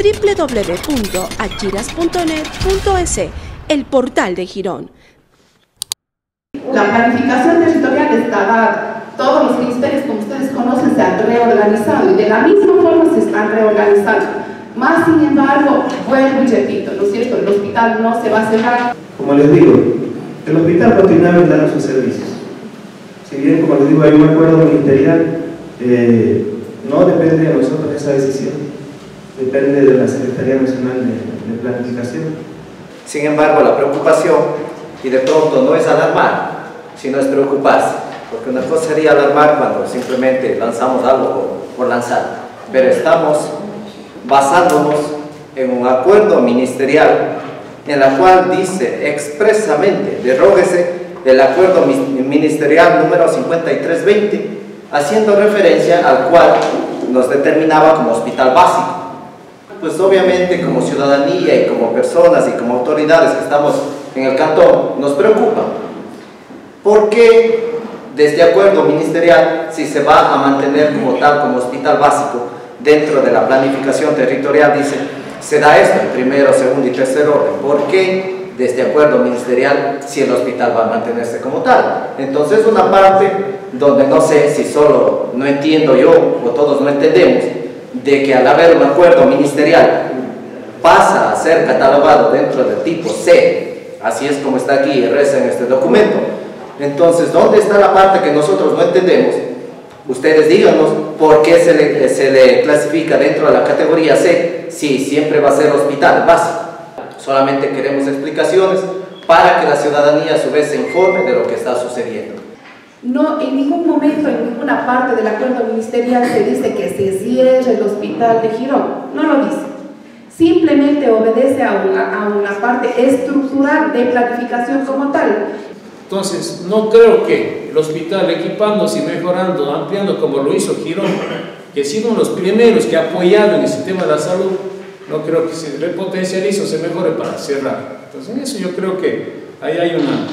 www.achiras.net.es, el portal de Girón. La planificación territorial está dada. Todos los ministerios, como ustedes conocen, se han reorganizado y de la misma forma se están reorganizando. Más sin embargo, vuelvo y repito, ¿no es cierto? El hospital no se va a cerrar. Como les digo, el hospital continúa brindando sus servicios. Si bien, como les digo, hay un acuerdo ministerial, eh, no depende de nosotros esa decisión, depende de la Secretaría Nacional de, Planificación. Sin embargo, la preocupación, y de pronto no es alarmar, sino es preocuparse, porque una cosa sería alarmar cuando simplemente lanzamos algo por, lanzar, pero estamos basándonos en un acuerdo ministerial en la cual dice expresamente, deróguese el acuerdo ministerial número 5320, haciendo referencia al cual nos determinaba como hospital básico. Pues obviamente como ciudadanía y como personas y como autoridades que estamos en el cantón, nos preocupa. Porque desde acuerdo ministerial, si se va a mantener como tal, como hospital básico, dentro de la planificación territorial, dice, se da esto en primero, segundo y tercer orden. ¿Por qué? Desde acuerdo ministerial, si el hospital va a mantenerse como tal. Entonces, una parte donde no sé si solo no entiendo yo o todos no entendemos, de que al haber un acuerdo ministerial pasa a ser catalogado dentro del tipo C, así es como está aquí, reza en este documento. Entonces, ¿dónde está la parte que nosotros no entendemos? Ustedes díganos por qué se le, se le clasifica dentro de la categoría C si siempre va a ser hospital básico. Solamente queremos explicaciones para que la ciudadanía a su vez se informe de lo que está sucediendo. No, en ningún momento, en ninguna parte del acuerdo ministerial se dice que se cierre el hospital de Girón. No lo dice. Simplemente obedece a una, a una parte estructural de planificación como tal. Entonces, no creo que el hospital equipándose y mejorando, ampliando como lo hizo Girón, que ha sido uno de los primeros que ha apoyado en el sistema de la salud, no creo que se repotencialice o se mejore para cerrar. Entonces, en eso yo creo que ahí hay una,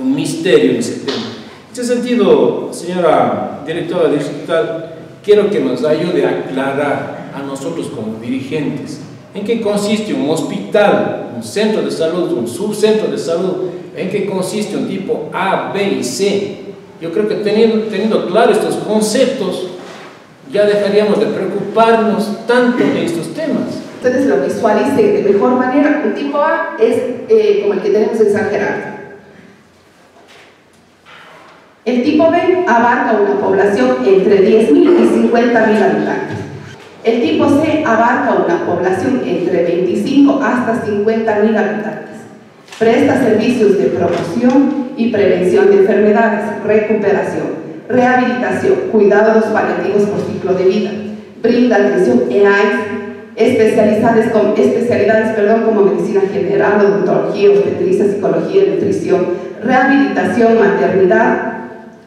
un misterio en ese tema. En ese sentido, señora directora hospital, quiero que nos ayude a aclarar a nosotros como dirigentes en qué consiste un hospital, un centro de salud, un subcentro de salud, en qué consiste un tipo A, B y C. Yo creo que teniendo, teniendo claros estos conceptos, ya dejaríamos de preocuparnos tanto de estos temas. Ustedes lo visualicen de mejor manera. Un tipo A es eh, como el que tenemos en San Gerardo. El tipo B abarca una población entre 10.000 y 50.000 habitantes. El tipo C abarca una población entre 25 hasta 50.000 habitantes. Presta servicios de promoción y prevención de enfermedades, recuperación, rehabilitación, cuidados paliativos por ciclo de vida. Brinda atención EAIS, especialidades, con, especialidades como medicina general, odontología, obstetricia, psicología, nutrición, rehabilitación, maternidad,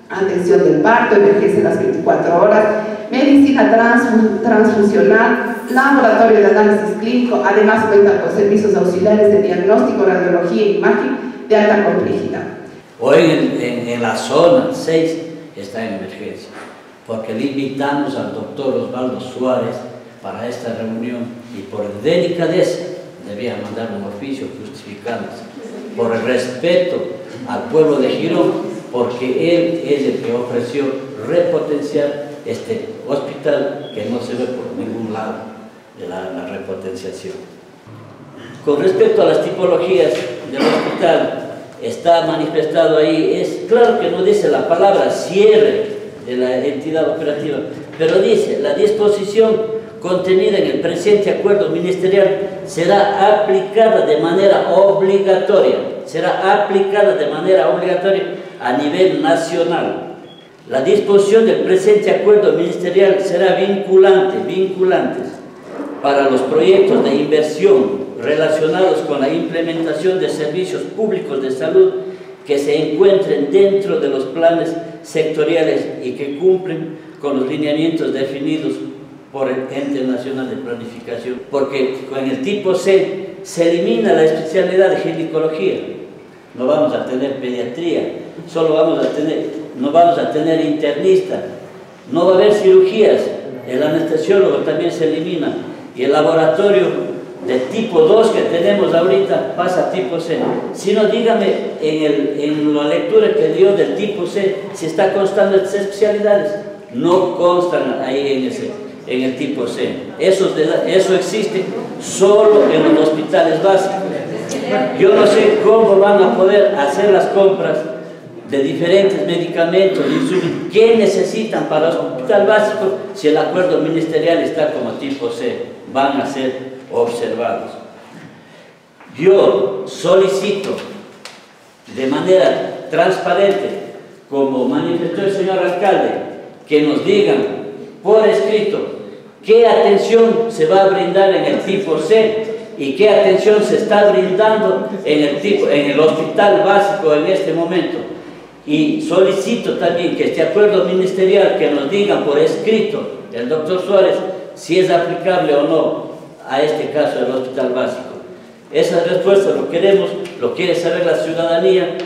atención del parto, emergencia las 24 horas, medicina transfusional, laboratorio de análisis clínico, además cuenta con servicios auxiliares de diagnóstico, radiología e imagen de alta complejidad. Hoy en la zona 6 está en emergencia, porque le invitamos al doctor Osvaldo Suárez para esta reunión y por delicadeza debía mandar un oficio justificándose, por el respeto al pueblo de Girón, porque él es el que ofreció repotenciar este hospital que no se ve por ningún lado de la, la repotenciación. Con respecto a las tipologías del hospital, está manifestado ahí, es claro que no dice la palabra cierre de la entidad operativa, pero dice la disposición contenida en el presente acuerdo ministerial será aplicada de manera obligatoria, será aplicada de manera obligatoria a nivel nacional. La disposición del presente acuerdo ministerial será vinculante, vinculantes para los proyectos de inversión relacionados con la implementación de servicios públicos de salud que se encuentren dentro de los planes sectoriales y que cumplen con los lineamientos definidos por el Ente Nacional de Planificación, porque con el tipo C se elimina la especialidad de ginecología, no vamos a tener pediatría, solo vamos a tener, no vamos a tener internista, no va a haber cirugías el anestesiólogo también se elimina y el laboratorio de tipo 2 que tenemos ahorita pasa a tipo C. Si no, dígame en, el, en la lectura que dio del tipo C si está constando estas especialidades. No constan ahí en, ese, en el tipo C. Eso, eso existe solo en los hospitales básicos. Yo no sé cómo van a poder hacer las compras de diferentes medicamentos, ¿qué necesitan para hospital básico si el acuerdo ministerial está como tipo C? Van a ser observados. Yo solicito de manera transparente, como manifestó el señor alcalde, que nos digan por escrito qué atención se va a brindar en el tipo C y qué atención se está brindando en el, hospital básico en este momento. Y solicito también que este acuerdo ministerial que nos digan por escrito el doctor Suárez si es aplicable o no a este caso del hospital básico. Esa respuesta lo queremos, lo quiere saber la ciudadanía.